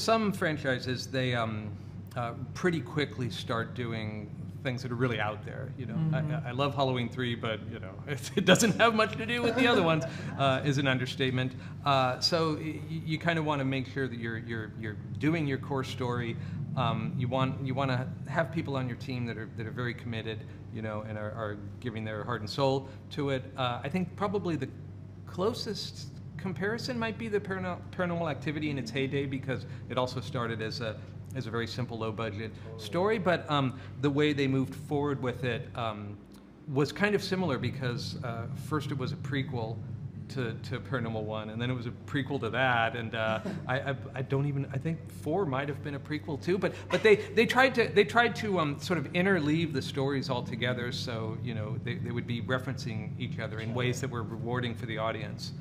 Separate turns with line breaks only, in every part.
Some franchises, they um, uh, pretty quickly start doing things that are really out there. You know,
Mm-hmm.
I, I love Halloween three, but you know, it, it doesn't have much to do with the other ones. Uh, is an understatement. Uh, so y- you kind of want to make sure that you're you're you're doing your core story. Um, you want you want to have people on your team that are that are very committed. You know, and are, are giving their heart and soul to it. Uh, I think probably the closest comparison might be the Paranor- paranormal activity in its heyday because it also started as a as a very simple low budget story but um, the way they moved forward with it um, was kind of similar because uh, first it was a prequel to, to Paranormal One, and then it was a prequel to that, and uh, I, I, I don't even I think four might have been a prequel too, but but they, they tried to they tried to um, sort of interleave the stories all together, so you know they, they would be referencing each other in ways that were rewarding for the audience.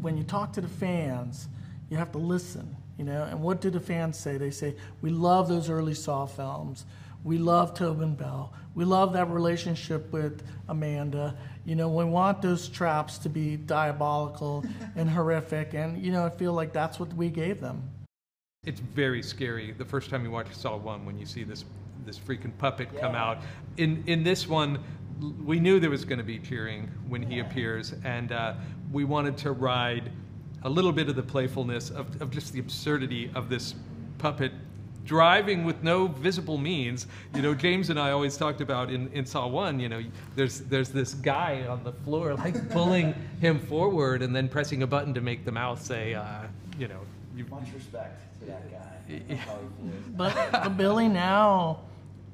When you talk to the fans, you have to listen, you know. And what do the fans say? They say, "We love those early Saw films. We love Tobin Bell. We love that relationship with Amanda. You know, we want those traps to be diabolical and horrific. And you know, I feel like that's what we gave them.
It's very scary the first time you watch Saw One when you see this this freaking puppet come out. In in this one, l- we knew there was going to be cheering when he appears, and uh, we wanted to ride a little bit of the playfulness of, of just the absurdity of this puppet driving with no visible means. You know, James and I always talked about in, in Saw One. You know, there's there's this guy on the floor like pulling him forward and then pressing a button to make the mouth say, uh, you know, you,
Much respect to that guy. That's how he feels.
But, but Billy now,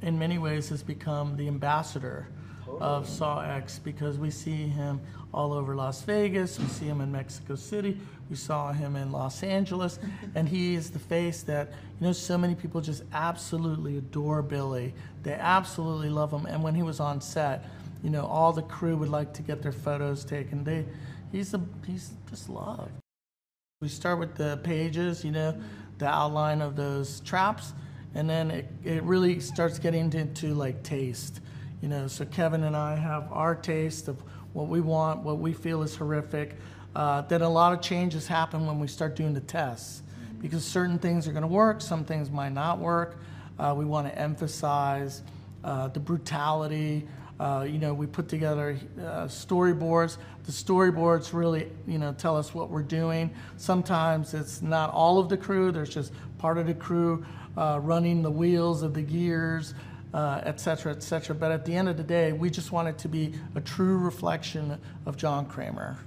in many ways, has become the ambassador of oh. Saw X because we see him all over Las Vegas, we see him in Mexico City, we saw him in Los Angeles, and he is the face that, you know, so many people just absolutely adore Billy. They absolutely love him. And when he was on set, you know, all the crew would like to get their photos taken. They, he's, a, he's just loved. We start with the pages, you know, the outline of those traps, and then it, it really starts getting into like taste, you know. So Kevin and I have our taste of what we want, what we feel is horrific. Uh, then a lot of changes happen when we start doing the tests, because certain things are going to work, some things might not work. Uh, we want to emphasize uh, the brutality. Uh, you know, we put together uh, storyboards. The storyboards really, you know, tell us what we're doing. Sometimes it's not all of the crew. There's just part of the crew uh, running the wheels of the gears, uh, et cetera, et. But at the end of the day, we just want it to be a true reflection of John Kramer.